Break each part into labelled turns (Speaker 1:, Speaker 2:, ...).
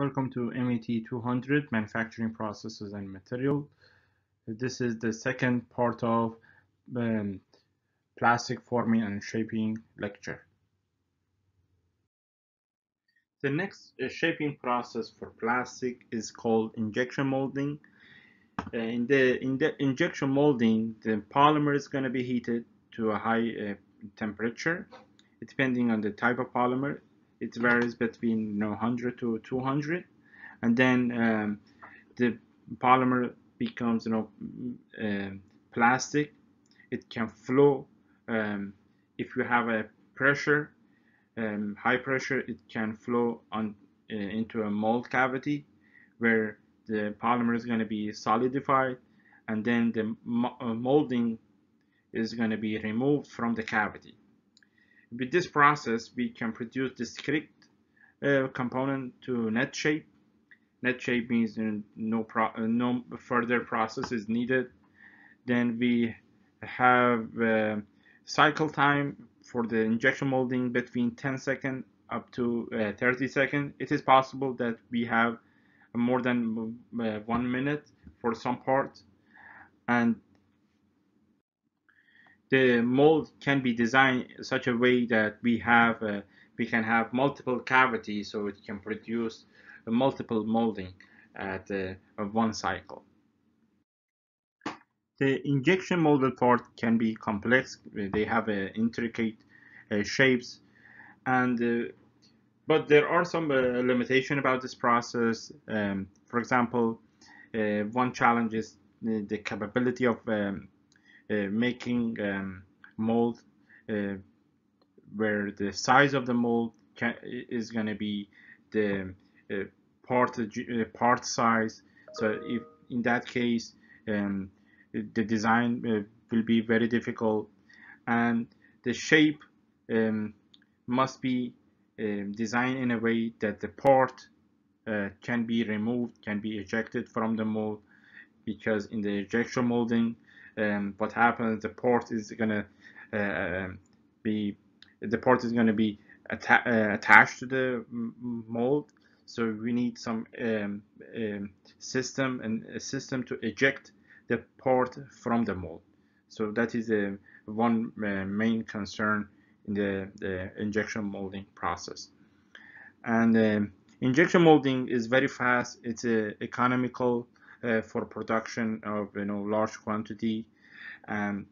Speaker 1: Welcome to MET 200 Manufacturing Processes and Material. This is the second part of um, plastic forming and shaping lecture. The next uh, shaping process for plastic is called injection molding. Uh, in the in the injection molding, the polymer is going to be heated to a high uh, temperature, depending on the type of polymer it varies between you know 100 to 200 and then um, the polymer becomes you know uh, plastic. It can flow um, if you have a pressure um, high pressure it can flow on uh, into a mold cavity where the polymer is going to be solidified and then the uh, molding is going to be removed from the cavity with this process, we can produce discrete uh, component to net shape. Net shape means no, pro uh, no further process is needed. Then we have uh, cycle time for the injection molding between 10 seconds up to uh, 30 seconds. It is possible that we have more than uh, one minute for some parts and the mold can be designed such a way that we have uh, we can have multiple cavities so it can produce multiple molding at uh, one cycle. The injection molded part can be complex. They have uh, intricate uh, shapes, and uh, but there are some uh, limitation about this process. Um, for example, one challenge is the, capability of um, uh, making um, mold uh, where the size of the mold can, is going to be the uh, part part size. So if in that case um, the design will be very difficult and the shape um, must be um, designed in a way that the part uh, can be removed, can be ejected from the mold because in the ejection molding um, what happens the port is gonna uh, um, be the port is gonna be atta uh, attached to the mold. So we need some um, um, system and a system to eject the port from the mold. So that is a one uh, main concern in the, the, injection molding process. And um, injection molding is very fast. It's uh, economical for production of you know large quantity. And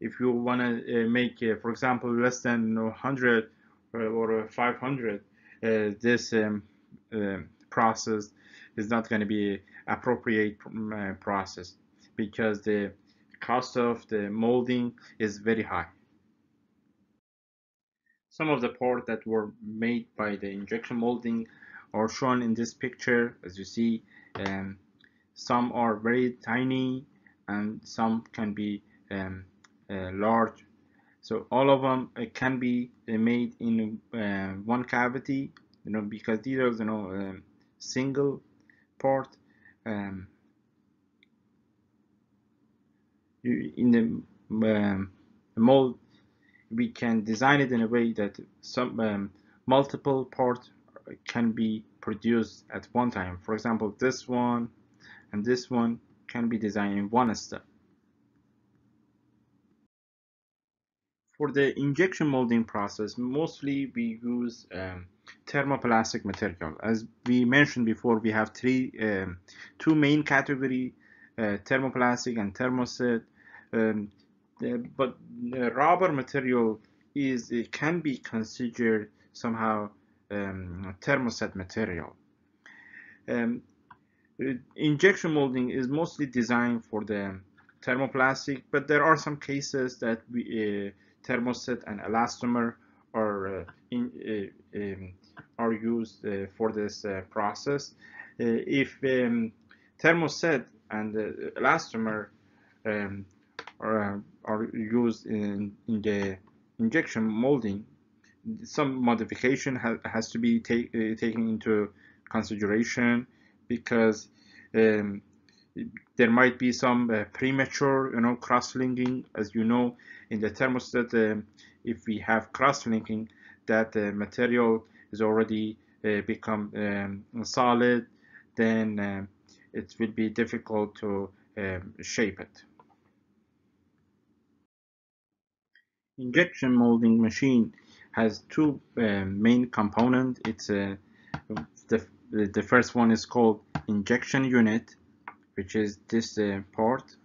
Speaker 1: if you want to uh, make uh, for example less than 100 uh, or 500 uh, this um, process is not going to be appropriate process because the cost of the molding is very high. Some of the parts that were made by the injection molding are shown in this picture as you see um, some are very tiny and some can be um, uh, large. So all of them uh, can be uh, made in uh, one cavity you know because these are you know um, single part um, in the um, mold we can design it in a way that some um, multiple parts can be produced at one time. For example this one and this one can be designed in one step. For the injection molding process, mostly we use um, thermoplastic material. As we mentioned before, we have three, um, two main category, uh, thermoplastic and thermoset. Um, but rubber material is it can be considered somehow um, thermoset material. Uh, injection molding is mostly designed for the thermoplastic, but there are some cases that we, uh, thermoset and elastomer are uh, in, uh, um, are used uh, for this uh, process. if um, thermoset and elastomer um, are, are used in, in the injection molding, some modification ha has to be take, taken into consideration because um, there might be some uh, premature, you know, cross-linking. As you know, in the thermoset, uh, if we have cross-linking, that uh, material is already uh, become um, solid, then uh, it will be difficult to um, shape it. Injection molding machine has two uh, main components. It's uh, the, first one is called injection unit, which is this uh, part,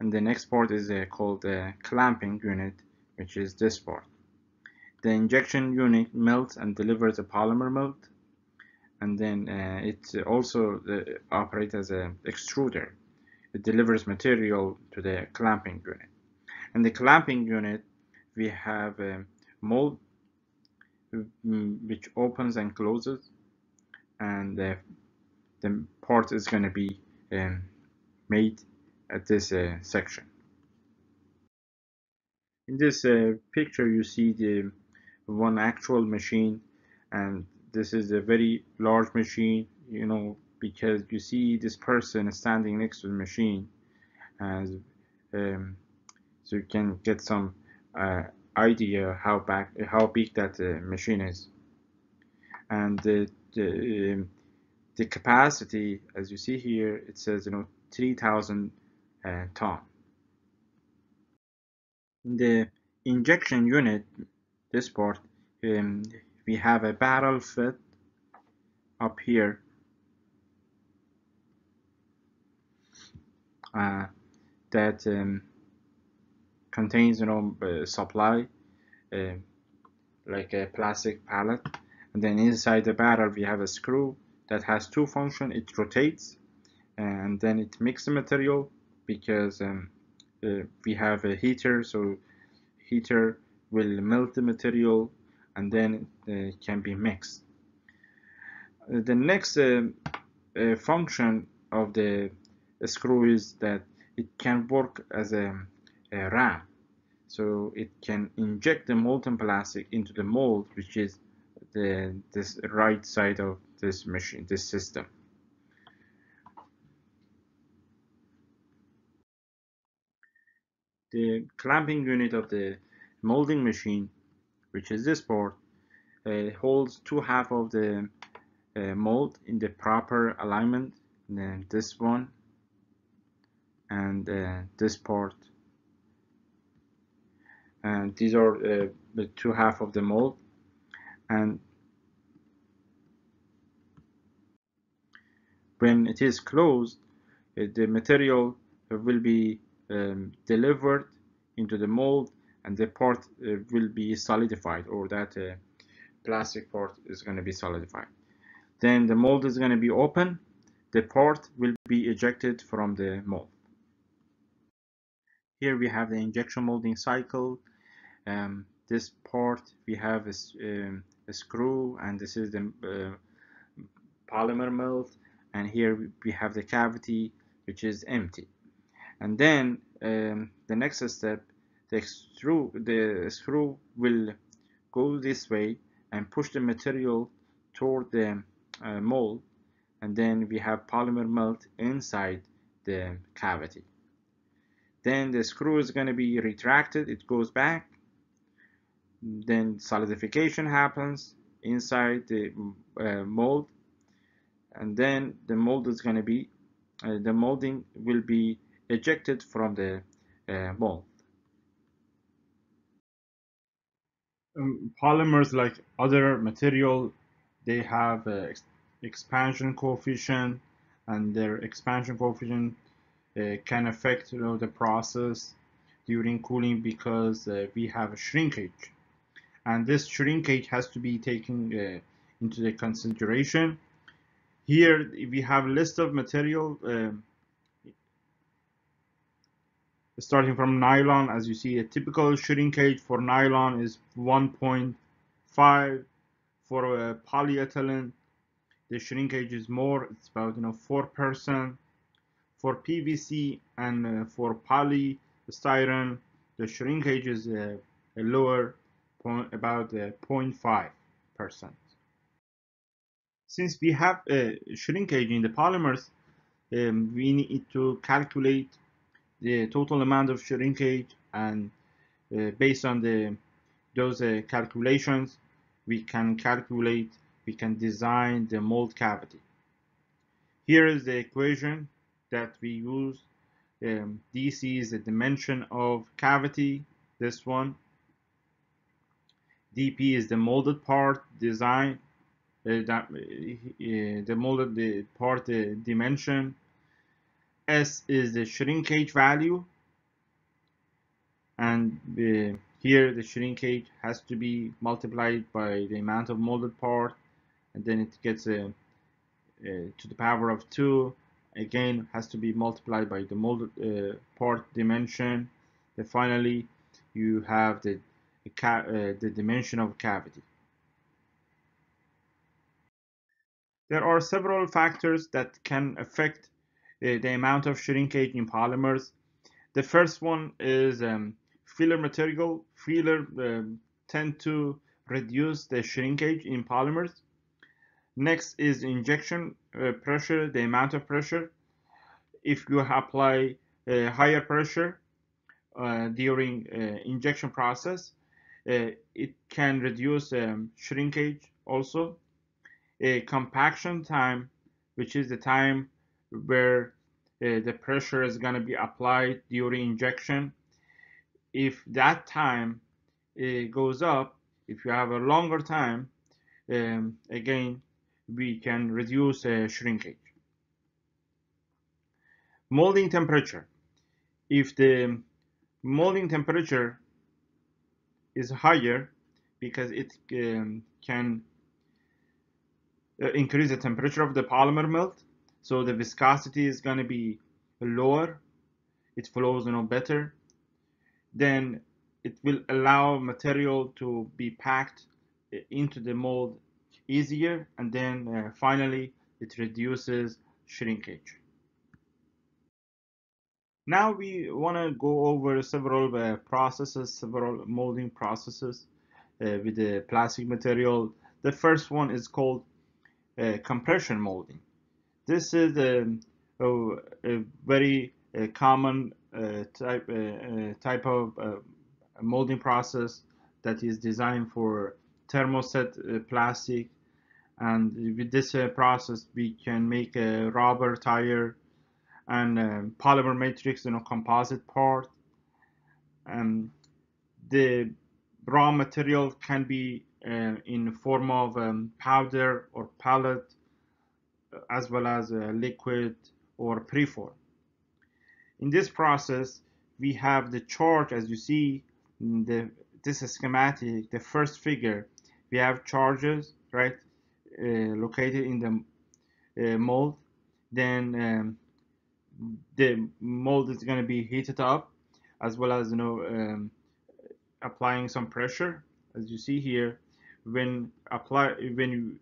Speaker 1: and the next part is uh, called clamping unit, which is this part. The injection unit melts and delivers a polymer melt, and then uh, it also uh, operates as an extruder. It delivers material to the clamping unit. In the clamping unit, we have a mold mm, which opens and closes and the, part is going to be um, made at this uh, section. In this uh, picture you see the one actual machine and this is a very large machine you know because you see this person standing next to the machine and um, so you can get some uh, idea how back how big that uh, machine is and the the, um, the capacity as you see here it says you know 3000 uh, ton. In the injection unit this part um, we have a barrel fit up here. Uh, that um, contains you know uh, supply uh, like a plastic pellet and then inside the barrel we have a screw that has two functions. It rotates and then it mixes the material because um, uh, we have a heater so heater will melt the material and then it can be mixed. Uh, the next uh, uh, function of the screw is that it can work as a uh, ram so it can inject the molten plastic into the mold which is the this right side of this machine this system. The clamping unit of the molding machine which is this part uh, holds two half of the uh, mold in the proper alignment then this one and uh, this part. And these are uh, the two half of the mold and when it is closed uh, the material will be um, delivered into the mold and the part uh, will be solidified or that uh, plastic part is going to be solidified. Then the mold is going to be open. The part will be ejected from the mold. Here we have the injection molding cycle. Um, this part we have is um, screw and this is the uh, polymer melt. And here we have the cavity which is empty. And then um, the next step the screw the screw will go this way and push the material toward the uh, mold. And then we have polymer melt inside the cavity. Then the screw is going to be retracted. It goes back then solidification happens inside the uh, mold. And then the mold is going to be uh, the molding will be ejected from the uh, mold. Um, polymers like other material they have ex expansion coefficient and their expansion coefficient uh, can affect you know, the process during cooling because uh, we have shrinkage and this shrinkage has to be taken uh, into the consideration. Here we have a list of material um, starting from nylon. As you see a typical shrinkage for nylon is 1.5 for uh, polyethylene the shrinkage is more. It's about you know 4 percent. For PVC and uh, for polystyrene the shrinkage is uh, lower point, about uh, 0.5 percent since we have a shrinkage in the polymers um, we need to calculate the total amount of shrinkage and uh, based on the those uh, calculations we can calculate we can design the mold cavity. Here is the equation that we use. Um, DC is the dimension of cavity, this one. DP is the molded part design, uh, that, uh, the molded part uh, dimension. S is the shrinkage value, and uh, here the shrinkage has to be multiplied by the amount of molded part, and then it gets uh, to the power of 2 again has to be multiplied by the molded uh, part dimension. Then finally you have the uh, the dimension of cavity. There are several factors that can affect uh, the amount of shrinkage in polymers. The first one is um, filler material. Filler um, tend to reduce the shrinkage in polymers. Next is injection uh, pressure, the amount of pressure. If you apply uh, higher pressure uh, during uh, injection process, uh, it can reduce um, shrinkage also. A compaction time, which is the time where uh, the pressure is going to be applied during injection. If that time goes up, if you have a longer time, um, again, we can reduce uh, shrinkage. Molding temperature. If the molding temperature is higher because it um, can uh, increase the temperature of the polymer melt. So the viscosity is going to be lower. It flows you know better. Then it will allow material to be packed uh, into the mold easier. And then uh, finally it reduces shrinkage. Now we want to go over several uh, processes, several molding processes uh, with the plastic material. The first one is called uh, compression molding. This is a, a, a very uh, common uh, type, type of molding process that is designed for thermoset uh, plastic and with this uh, process we can make a rubber tire and um, polymer matrix you know composite part. And the raw material can be uh, in form of um, powder or pellet uh, as well as a liquid or preform. In this process we have the charge, as you see in the this is schematic the first figure. We have charges right uh, located in the uh, mold. Then um, the mold is going to be heated up as well as you know um, applying some pressure as you see here. When apply when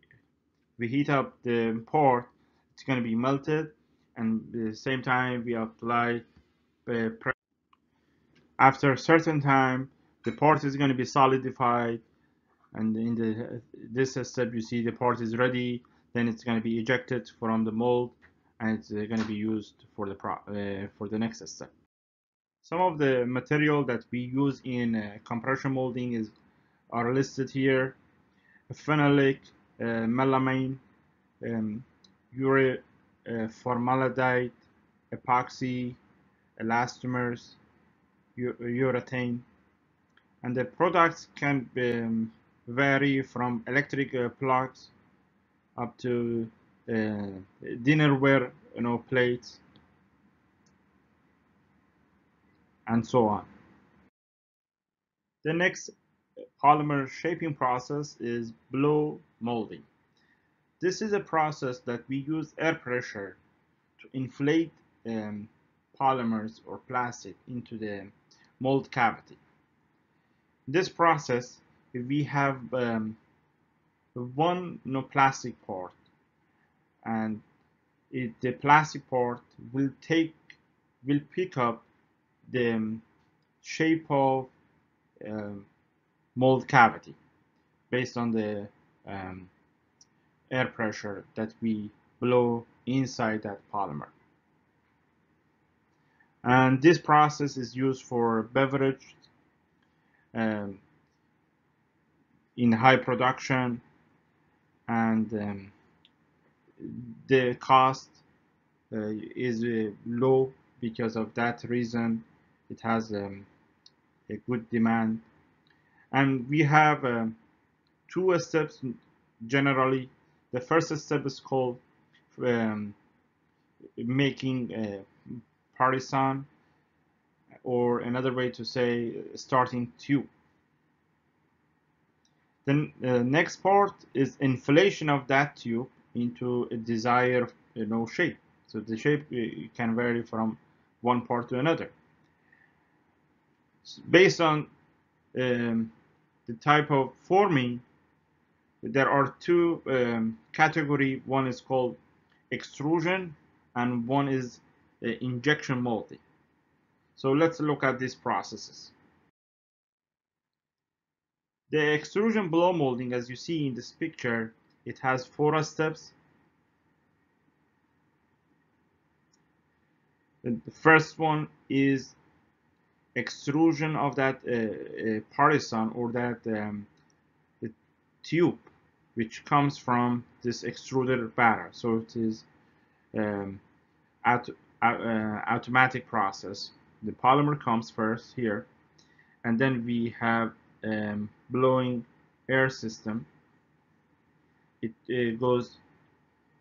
Speaker 1: we heat up the part it's going to be melted and at the same time we apply uh, pressure after a certain time the part is going to be solidified and in the this step you see the part is ready then it's going to be ejected from the mold and it's uh, going to be used for the pro uh, for the next step. Some of the material that we use in uh, compression molding is are listed here. Phenolic uh, melamine um, ure uh, formaldehyde epoxy elastomers urethane. And the products can um, vary from electric uh, plugs up to dinnerware you know plates and so on. The next polymer shaping process is blow molding. This is a process that we use air pressure to inflate um, polymers or plastic into the mold cavity. This process we have um, one no plastic part and it, the plastic part will take will pick up the shape of um, mold cavity based on the um, air pressure that we blow inside that polymer. And this process is used for beverage um, in high production and um, the cost uh, is uh, low because of that reason. It has um, a good demand. And we have um, two steps generally. The first step is called um, making a parison or another way to say starting tube. Then the next part is inflation of that tube into a desired you know shape. So the shape uh, can vary from one part to another. Based on um, the type of forming there are two um, category. One is called extrusion and one is uh, injection molding. So let's look at these processes. The extrusion blow molding as you see in this picture it has four steps. The first one is extrusion of that uh, uh, parison or that um, tube which comes from this extruded batter. So it is um, at, uh, automatic process. The polymer comes first here and then we have um, blowing air system it, it goes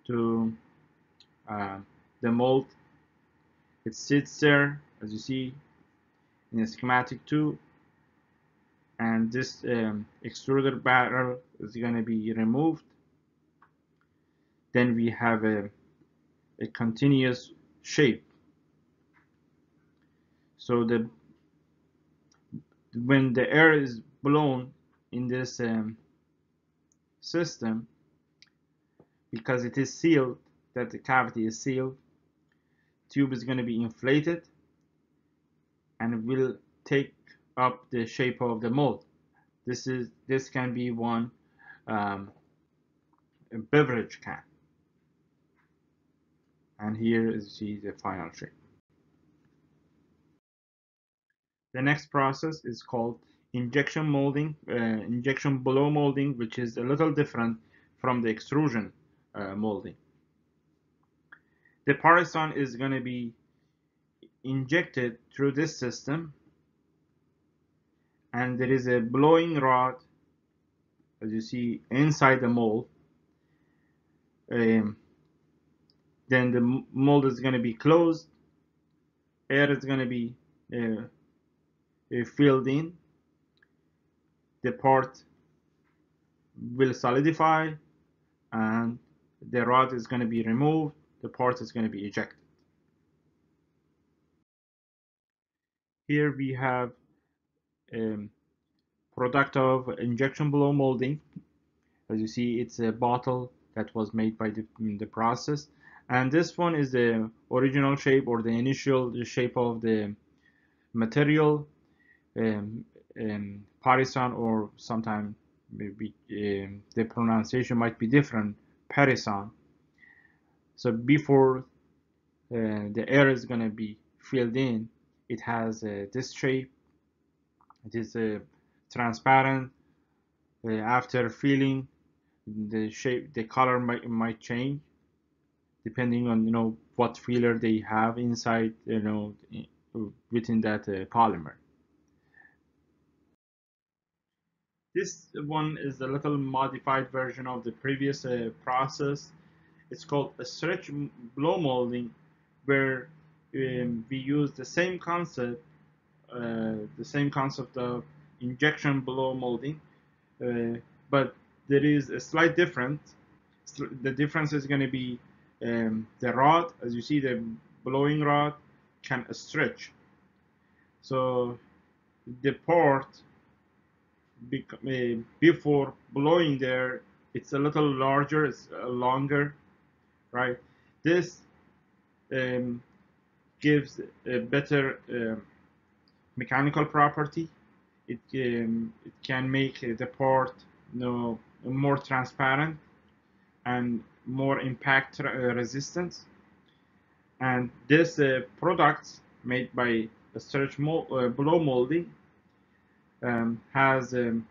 Speaker 1: to uh, the mold. It sits there as you see in schematic 2 and this um, extruded barrel is going to be removed. Then we have a, a continuous shape. So the when the air is blown in this um, system because it is sealed that the cavity is sealed tube is going to be inflated and will take up the shape of the mold. This is this can be one um, beverage can, and here is the final shape. The next process is called injection molding, uh, injection blow molding, which is a little different from the extrusion uh, molding. The parison is going to be injected through this system and there is a blowing rod as you see inside the mold um, then the mold is going to be closed air is going to be uh, uh, filled in the part will solidify and the rod is going to be removed the part is going to be ejected Here we have um, product of injection blow molding. As you see, it's a bottle that was made by the, the process. And this one is the original shape or the initial shape of the material. Um, um, Parison or sometimes maybe uh, the pronunciation might be different, Parison. So before uh, the air is going to be filled in, it has uh, this shape. It is uh, transparent. Uh, after filling the shape the color might, might change depending on you know what filler they have inside you know within that uh, polymer this one is a little modified version of the previous uh, process it's called a stretch blow molding where um, we use the same concept, uh, the same concept of injection blow molding, uh, but there is a slight difference. The difference is going to be um, the rod, as you see, the blowing rod can stretch. So the part uh, before blowing there, it's a little larger, it's uh, longer, right? This um, gives a better um, mechanical property. It, um, it can make the part you know, more transparent and more impact resistance. And this uh, product made by stretch mo uh, blow molding um, has um,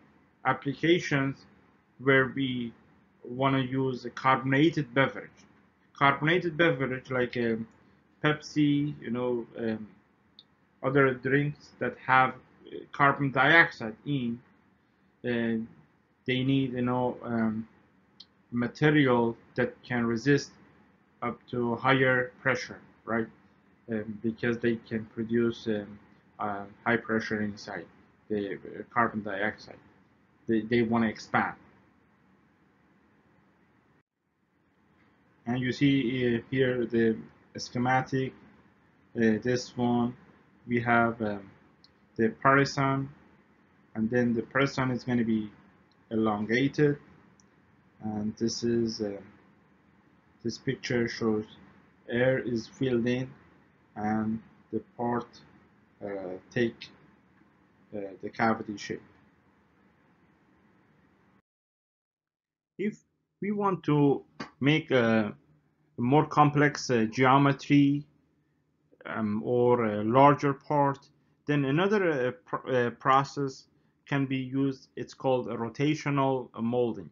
Speaker 1: applications where we want to use a carbonated beverage. Carbonated beverage like um, Pepsi, you know, um, other drinks that have uh, carbon dioxide in, uh, they need, you know, um, material that can resist up to higher pressure, right? Um, because they can produce um, uh, high pressure inside the uh, carbon dioxide. They, they want to expand. And you see uh, here the schematic, uh, this one, we have um, the parison, and then the parison is going to be elongated, and this is uh, this picture shows air is filled in and the part uh, take the cavity shape. If we want to make a more complex uh, geometry um, or a larger part, then another uh, pr uh, process can be used. It's called a rotational molding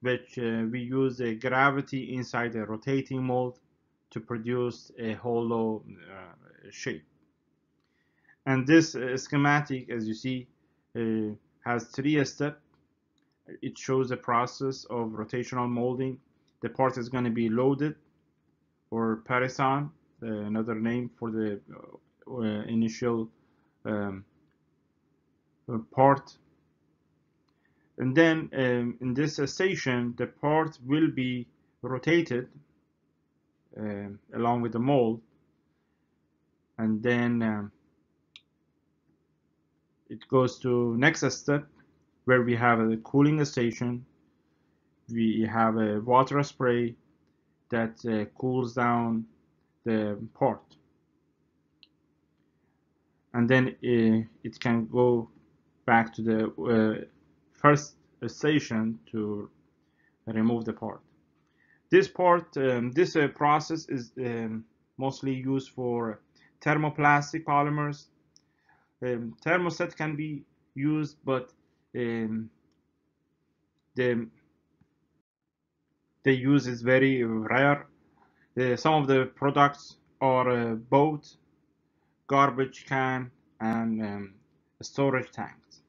Speaker 1: which uh, we use a gravity inside a rotating mold to produce a hollow shape. And this uh, schematic, as you see, uh, has three steps. It shows the process of rotational molding. The part is going to be loaded or parison, uh, another name for the uh, initial um, part and then um, in this station the part will be rotated uh, along with the mold and then um, it goes to next step where we have a cooling station we have a water spray that uh, cools down the part and then uh, it can go back to the uh, first station to remove the part. This part, um, this uh, process is um, mostly used for thermoplastic polymers. Um, thermoset can be used, but um, the the use is very rare. Uh, some of the products are uh, both garbage can and um, storage tanks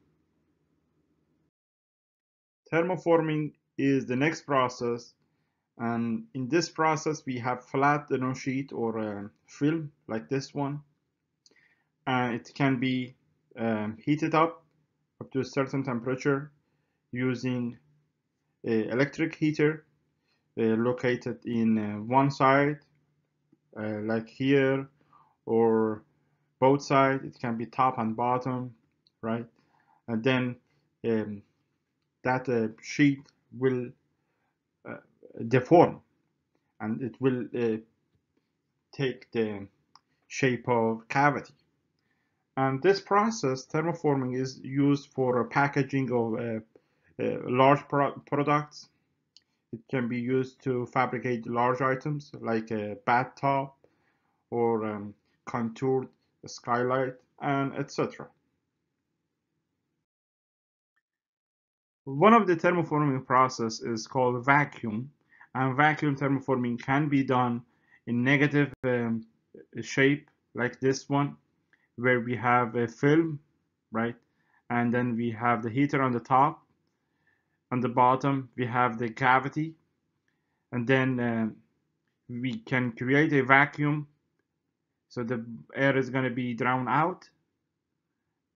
Speaker 1: Thermoforming is the next process and in this process we have flat you sheet or a film like this one and it can be um, heated up up to a certain temperature using a electric heater uh, located in uh, one side uh, like here or both sides it can be top and bottom right and then um, that uh, sheet will uh, deform and it will uh, take the shape of cavity. And this process, thermoforming, is used for packaging of uh, uh, large pro products. It can be used to fabricate large items like a bathtub or um, contoured skylight and etc. One of the thermoforming process is called vacuum, and vacuum thermoforming can be done in negative um, shape like this one, where we have a film, right? And then we have the heater on the top. On the bottom, we have the cavity, and then uh, we can create a vacuum. So the air is going to be drowned out.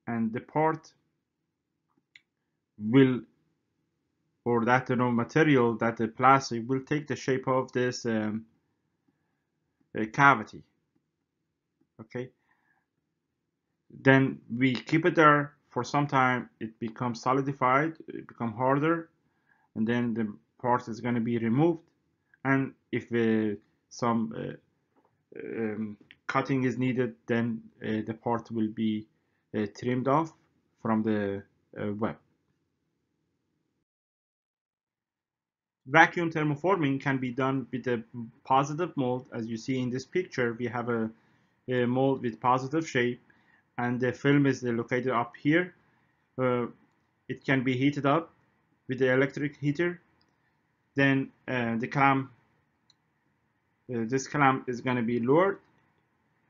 Speaker 1: And the part will or that know material that the plastic will take the shape of this um, cavity. Okay then we keep it there for some time. It becomes solidified it become harder and then the part is going to be removed. And if uh, some uh, um, cutting is needed then uh, the part will be uh, trimmed off from the uh, web. Vacuum thermoforming can be done with a positive mold. As you see in this picture, we have a, a mold with positive shape and the film is located up here. Uh, it can be heated up with the electric heater. Then uh, the clamp uh, this clamp is going to be lowered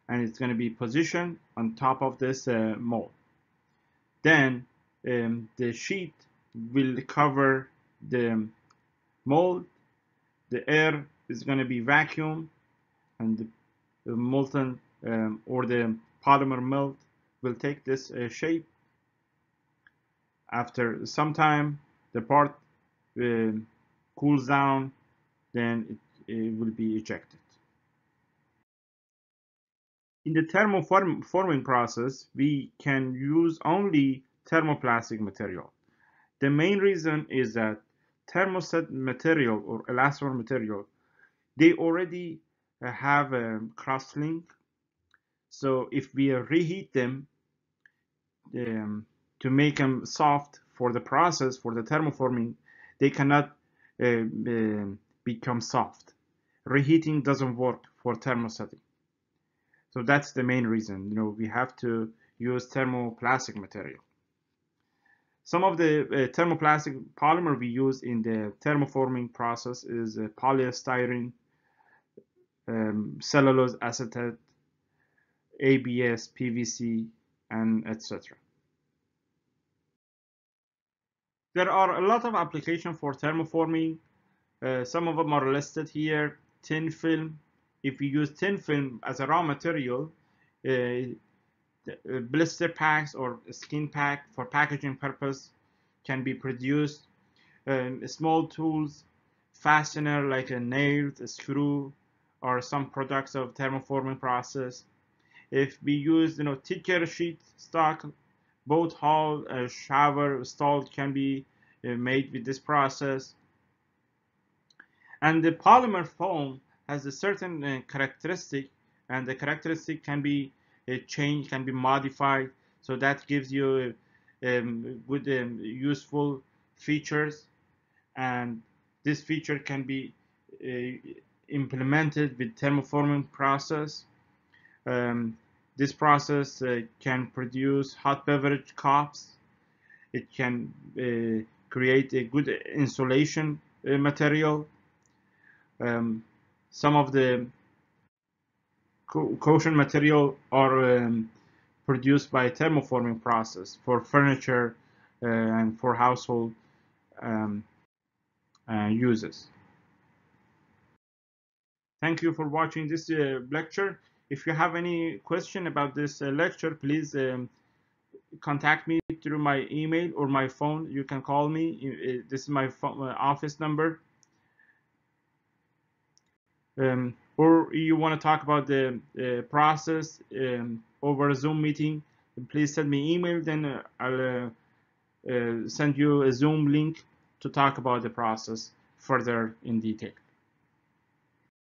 Speaker 1: and it's going to be positioned on top of this uh, mold. Then um, the sheet will cover the mold. The air is going to be vacuum and the, molten um, or the polymer melt will take this uh, shape. After some time the part uh, cools down then it, it, will be ejected. In the thermoforming process we can use only thermoplastic material. The main reason is that thermoset material or elastomer material they already uh, have a cross link. So if we reheat them um, to make them soft for the process for the thermoforming they cannot uh, uh, become soft. Reheating doesn't work for thermosetting so that's the main reason you know we have to use thermoplastic material. Some of the uh, thermoplastic polymer we use in the thermoforming process is uh, polystyrene, um, cellulose acetate, ABS, PVC, and etc. There are a lot of applications for thermoforming. Uh, some of them are listed here. Tin film. If you use tin film as a raw material, uh, uh, blister packs or skin pack for packaging purpose can be produced. Um, small tools, fastener like a nail, a screw, or some products of thermoforming process. If we use you know thicker sheet stock, both hall, uh, shower, stall can be uh, made with this process. And the polymer foam has a certain uh, characteristic, and the characteristic can be a change can be modified. So that gives you um, good um, useful features. And this feature can be uh, implemented with thermoforming process um, this process uh, can produce hot beverage cups it can uh, create a good insulation uh, material um, some of the cushion material are um, produced by thermoforming process for furniture uh, and for household um, uh, uses. Thank you for watching this uh, lecture. If you have any question about this uh, lecture, please um, contact me through my email or my phone. You can call me. Uh, this is my office number. Um, or you want to talk about the uh, process um, over a Zoom meeting, please send me email. Then uh, I'll uh, uh, send you a Zoom link to talk about the process further in detail.